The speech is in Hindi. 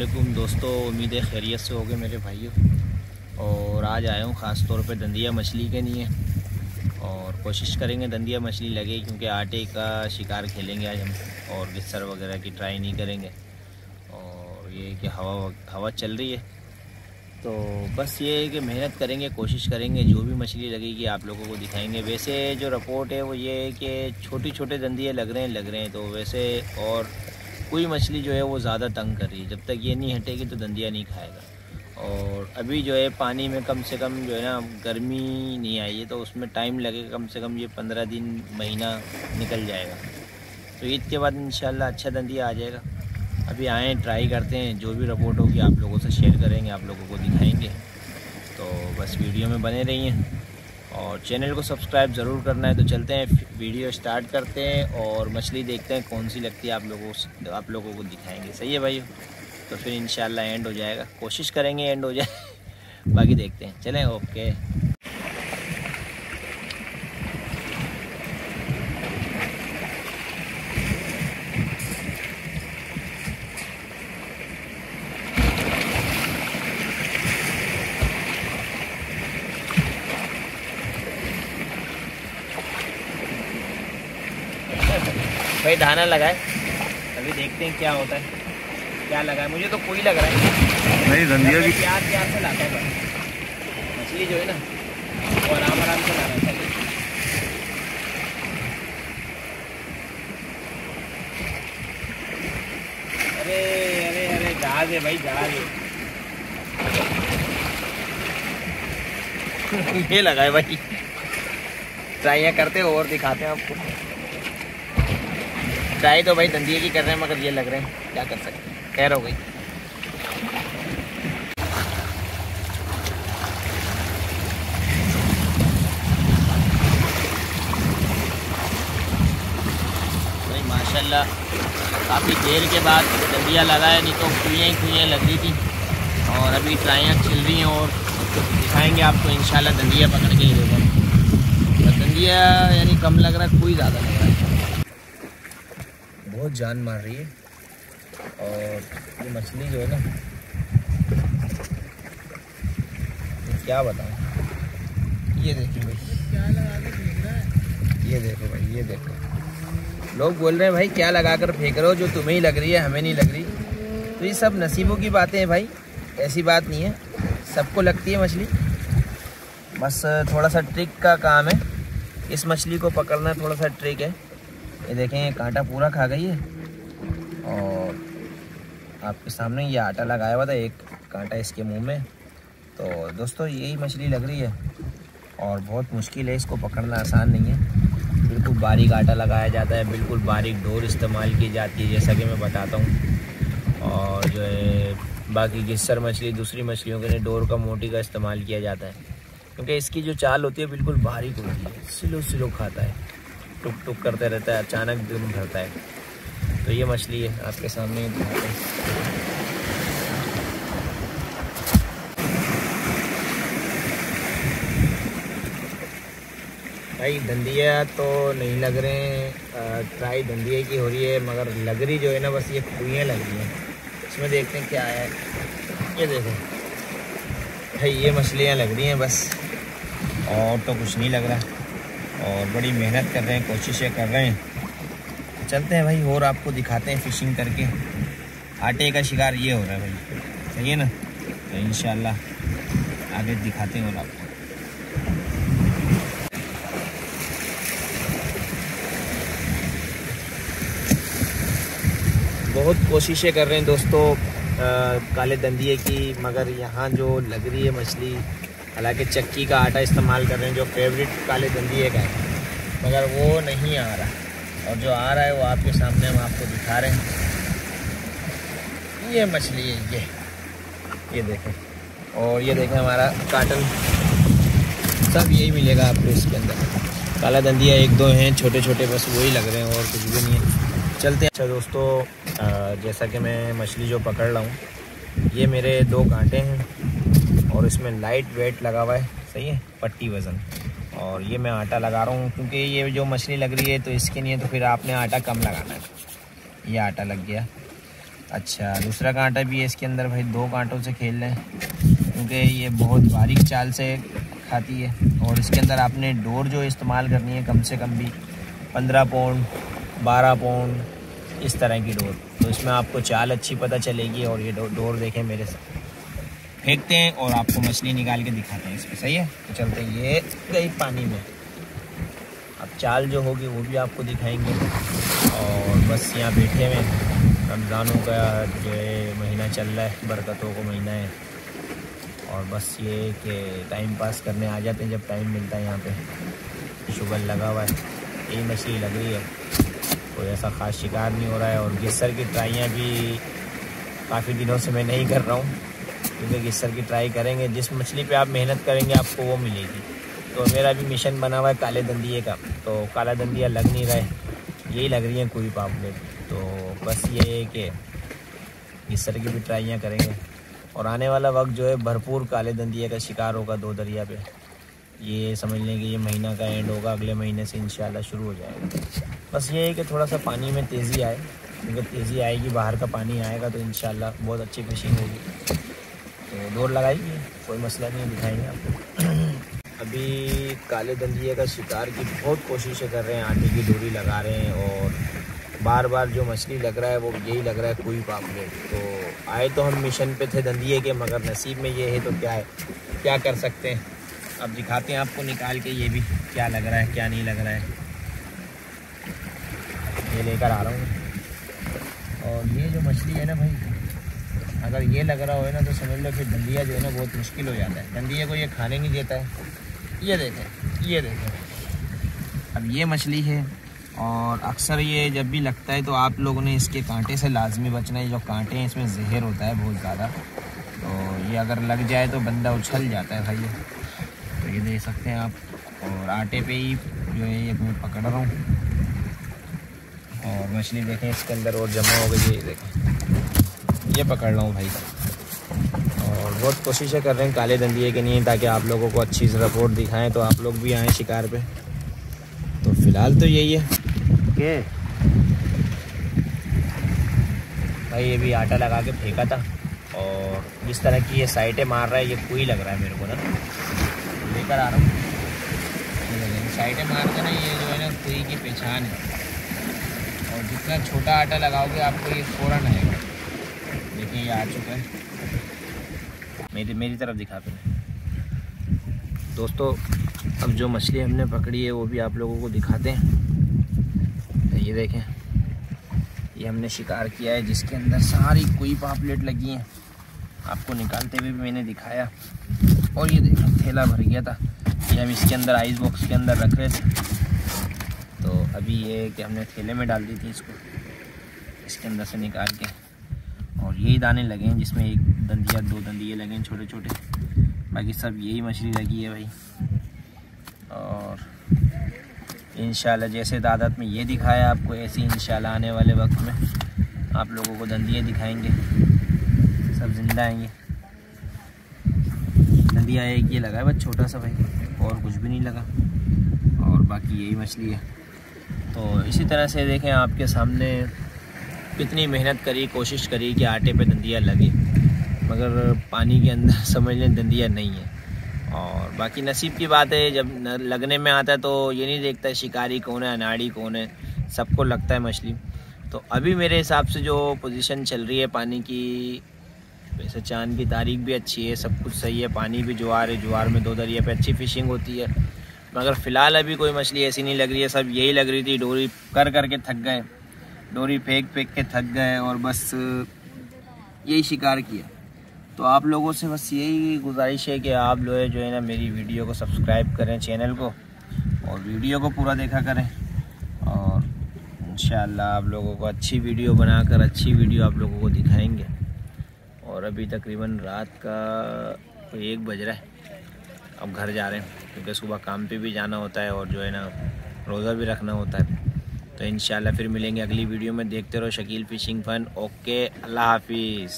असलकुम दोस्तों, उम्मीद है खैरियत से होगे मेरे भाइयों। और आज आया हूँ ख़ास तौर पे दंदिया मछली के लिए। और कोशिश करेंगे दंदिया मछली लगे, क्योंकि आटे का शिकार खेलेंगे आज हम, और गिस्सर वगैरह की ट्राई नहीं करेंगे। और ये कि हवा हवा चल रही है। तो बस ये है कि मेहनत करेंगे, कोशिश करेंगे, जो भी मछली लगेगी आप लोगों को दिखाएँगे। वैसे जो रिपोर्ट है वो ये है कि छोटे छोटे दंदिए लग रहे हैं, लग रहे हैं तो वैसे और कोई मछली जो है वो ज़्यादा तंग कर रही है। जब तक ये नहीं हटेगी तो दंदिया नहीं खाएगा। और अभी जो है पानी में कम से कम जो है ना, गर्मी नहीं आई है तो उसमें टाइम लगेगा कम से कम ये पंद्रह दिन, महीना निकल जाएगा। तो ईद के बाद इन अच्छा दंदिया आ जाएगा। अभी आएँ ट्राई करते हैं, जो भी रिपोर्ट होगी आप लोगों से शेयर करेंगे, आप लोगों को दिखाएँगे। तो बस वीडियो में बने रहिए। और चैनल को सब्सक्राइब ज़रूर करना है। तो चलते हैं, वीडियो स्टार्ट करते हैं और मछली देखते हैं, कौन सी लगती है आप लोगों आप लोगों को दिखाएँगे। सही है भाई? तो फिर इन एंड हो जाएगा। कोशिश करेंगे एंड हो जाए, बाकी देखते हैं। चलें ओके भाई दाना लगाए। अभी देखते हैं क्या होता है क्या लगा है मुझे तो कोई लग रहा है। नहीं धंधिया की प्यार प्यार से लाता है मछली जो है ना वो आराम आराम से लाना चाहिए अरे अरे अरे जहाज़ है भाई जहाज़ है। ये लगा है भाई। ट्राइया करते हो और दिखाते हैं आपको। ट्राई तो भाई धंधिए की कर रहे हैं, मगर ये लग रहे हैं, क्या कर सकते हैं? खैर हो गई। माशाल्लाह, काफ़ी देर के बाद धंधिया लगाया, नहीं तो ही खुइयाँ लग रही थी। और अभी ट्राइयाँ चल रही हैं और दिखाएँगे आपको, इंशाल्लाह धंधिया पकड़ के ही देगा धंधिया यानी कम लग रहा है, कोई ज़्यादा लग रहा है। बहुत जान मार रही है। और ये मछली जो है ना क्या बताऊँ? ये देखिए भाई। ये देखो भाई, ये देखो। लोग बोल रहे हैं, भाई, क्या लगा कर फेंक रहे हो जो तुम्हें ही लग रही है, हमें नहीं लग रही? तो ये सब नसीबों की बातें हैं भाई। ऐसी बात नहीं है। सबको लगती है मछली। बस थोड़ा सा ट्रिक का काम है। इस मछली को पकड़ना थोड़ा सा ट्रिक है। ये देखें कांटा पूरा खा गई है। और आपके सामने ये आटा लगाया हुआ था, एक कांटा इसके मुँह में। तो दोस्तों, यही मछली लग रही है। और बहुत मुश्किल है, इसको पकड़ना आसान नहीं है। बिल्कुल बारीक आटा लगाया जाता है, बिल्कुल बारीक डोर इस्तेमाल की जाती है, जैसा कि मैं बताता हूँ। और जो है, बाकी गिस्सर मछली, दूसरी मछलियों के लिए डोर का मोटी का इस्तेमाल किया जाता है। क्योंकि इसकी जो चाल होती है, बिल्कुल बारीक होती है स्लो स्लो खाता है। टुक टुक करते रहता है, अचानक दिन भरता है। तो ये मछली है आपके सामने। भाई, धंधिया तो नहीं लग रहे हैं। ट्राई धंधिया की हो रही है, मगर लग रही जो है ना, बस ये खुइयाँ लग रही हैं। इसमें देखते हैं क्या है। ये देखो। भाई, ये मछलियाँ लग रही हैं बस। और तो कुछ नहीं लग रहा। और बड़ी मेहनत कर रहे हैं कोशिशें कर रहे हैं। चलते हैं भाई और आपको दिखाते हैं फ़िशिंग करके। आटे का शिकार ये हो रहा है भाई। सही है ना? तो इन आगे दिखाते हैं और आपको। बहुत कोशिशें कर रहे हैं दोस्तों आ, काले दंदिए की मगर यहाँ जो लग रही है मछली हालाँकि चक्की का आटा इस्तेमाल कर रहे हैं, जो फेवरेट काले दंदिए का है। मगर वो नहीं आ रहा। और जो आ रहा है, वो आपके सामने हम आपको दिखा रहे हैं। ये मछली है, ये। ये देखें। और ये देखें हमारा काटन सब यही मिलेगा आपको इसके अंदर। काला दंदिया एक दो हैं छोटे छोटे बस वही लग रहे हैं, और कुछ भी नहीं है। चलते हैं। अच्छा दोस्तों जैसा कि मैं मछली जो पकड़ रहा हूँ, ये मेरे दो कांटे हैं। और इसमें लाइट वेट लगा हुआ है। सही है? पट्टी वज़न। और ये मैं आटा लगा रहा हूँ, क्योंकि ये जो मछली लग रही है तो इसके लिए तो फिर आपने आटा कम लगाना है। ये आटा लग गया। अच्छा दूसरा कांटा भी है इसके अंदर भाई, दो कांटों से खेल हैं। क्योंकि ये बहुत बारीक चाल से खाती है। और इसके अंदर आपने डोर जो इस्तेमाल करनी है, कम से कम भी पंद्रह पाउंड बारह पाउंड इस तरह की डोर। तो इसमें आपको चाल अच्छी पता चलेगी और ये डोर देखें मेरे साथ फेंकते हैं और आपको मछली निकाल के दिखाते हैं इसमें सही है? तो चलते हैं ये गई पानी में। अब चाल जो होगी, वो भी आपको दिखाएँगे। और बस यहाँ बैठे हुए रमज़ानों का जो है महीना चल रहा है, बरकतों को महीना है। और बस ये कि टाइम पास करने आ जाते हैं जब टाइम मिलता है यहाँ पे। शुगर लगा हुआ है। यही मछली लग रही है। कोई ऐसा ख़ास शिकार नहीं हो रहा है। और गिस्सर की ट्राइयाँ भी काफ़ी दिनों से मैं नहीं कर रहा हूँ। क्योंकि गिस्सर की ट्राई करेंगे, जिस मछली पे आप मेहनत करेंगे, आपको वो मिलेगी। तो मेरा भी मिशन बना हुआ है काले दंदिए का। तो काला दंदिया लग नहीं रहा यही लग रही है कोई पापलेट तो बस ये है कि गिस्सर की भी ट्राइयाँ करेंगे। और आने वाला वक्त जो है, भरपूर काले दंदिया का शिकार होगा दो दरिया पे। ये समझ लें कि ये महीना का एंड होगा, अगले महीने से इंशाल्लाह शुरू हो जाएगा। बस ये है कि थोड़ा सा पानी में तेज़ी आए। क्योंकि तेज़ी आएगी, बाहर का पानी आएगा तो इन बहुत अच्छी फिशिंग होगी। दौड़ लगाएगी, कोई मसला नहीं, दिखाएँगे आपको। अभी काले दंदिया का शिकार की बहुत कोशिशें कर रहे हैं, आटे की डोरी लगा रहे हैं और बार बार जो मछली लग रहा है, वो यही लग रहा है कोई पापलेट तो आए तो हम मिशन पे थे दंदिए के, मगर नसीब में ये है तो क्या है, क्या कर सकते हैं? अब दिखाते हैं आपको निकाल के ये भी क्या लग रहा है, क्या नहीं लग रहा है। ये लेकर आ रहा हूँ। और ये जो मछली है ना भाई अगर ये लग रहा हो ना तो समझ लो कि दंदिया जो है ना, बहुत मुश्किल हो जाता है। दंदिया को ये खाने नहीं देता है। ये देखें ये देखें। अब ये मछली है, और अक्सर ये जब भी लगता है तो आप लोगों ने इसके कांटे से लाजमी बचना है। जो कांटे हैं, इसमें जहर होता है बहुत ज़्यादा। तो ये अगर लग जाए तो बंदा उछल जाता है भाई। तो ये देख सकते हैं आप। और आटे पे ही जो है, ये मैं पकड़ रहा हूँ। और मछली देखें, इसके अंदर और जमा हो गई ये देखें। ये पकड़ रहा हूँ भाई। और बहुत कोशिशें कर रहे हैं काले दंदिए के लिए ताकि आप लोगों को अच्छी से रिपोर्ट दिखाएँ तो आप लोग भी आएँ शिकार पे। तो फ़िलहाल तो यही है। के भाई ये भी आटा लगा के फेंका था। और जिस तरह की ये साइटें मार रहा है ये कोई लग रहा है मेरे को ना। लेकर आ रहा हूँ। साइटें मार कर ना ये जो है ना कोई की पहचान है। और जितना छोटा आटा लगाओगे आपको ये फ़ौरन आएगा। ये आ चुका है। मेरी मेरी तरफ़ दिखा पे दोस्तों, अब जो मछली हमने पकड़ी है, वो भी आप लोगों को दिखाते हैं। तो ये देखें, ये हमने शिकार किया है, जिसके अंदर सारी कोई पापलेट लगी हैं। आपको निकालते हुए भी मैंने दिखाया। और ये देखें, थैला भर गया था। ये हम इसके अंदर आइस बॉक्स के अंदर रख रहे थे। तो अभी ये कि हमने थैले में डाल दी थी इसको। इसके अंदर से निकाल के यही दाने लगे हैं, जिसमें एक दंदिया, दो दंदिए लगे हैं छोटे छोटे बाकी सब यही मछली लगी है भाई। और इन जैसे दादत में ये दिखाया आपको, ऐसे इन आने वाले वक्त में आप लोगों को दंदिए दिखाएँगे। सब ज़िंदा आएँगे। दंदिया एक ये लगा है, बस छोटा सा भाई, और कुछ भी नहीं लगा। और बाकी यही मछली है। तो इसी तरह से देखें आपके सामने कितनी मेहनत करी, कोशिश करी कि आटे पे दंदिया लगे, मगर पानी के अंदर समझ लें दंदिया नहीं है। और बाकी नसीब की बात है, जब लगने में आता है तो ये नहीं देखता शिकारी कौन है, अनाड़ी कौन है, सबको लगता है मछली। तो अभी मेरे हिसाब से जो पोजीशन चल रही है पानी की, वैसे चाँद की तारीख भी अच्छी है, सब कुछ सही है, पानी भी जुआर है, जुआर में दो दरिया पे अच्छी फिशिंग होती है। मगर फ़िलहाल अभी कोई मछली ऐसी नहीं लग रही है, सब यही लग रही थी, डोरी कर करके थक गए। डोरी फेंक फेंक के थक गए और बस यही शिकार किया। तो आप लोगों से बस यही गुजारिश है कि आप लोग जो है ना मेरी वीडियो को सब्सक्राइब करें चैनल को और वीडियो को पूरा देखा करें। और इन आप लोगों को अच्छी वीडियो बनाकर अच्छी वीडियो आप लोगों को दिखाएँगे। और अभी तकरीबन रात का कोई एक बज रहा है। अब घर जा रहे हैं, क्योंकि सुबह काम पे भी जाना होता है और जो है ना रोज़ा भी रखना होता है। तो इन फिर मिलेंगे अगली वीडियो में। देखते रहो शकील फ़िशिंग फ़न। ओके, अल्लाह हाफिज़।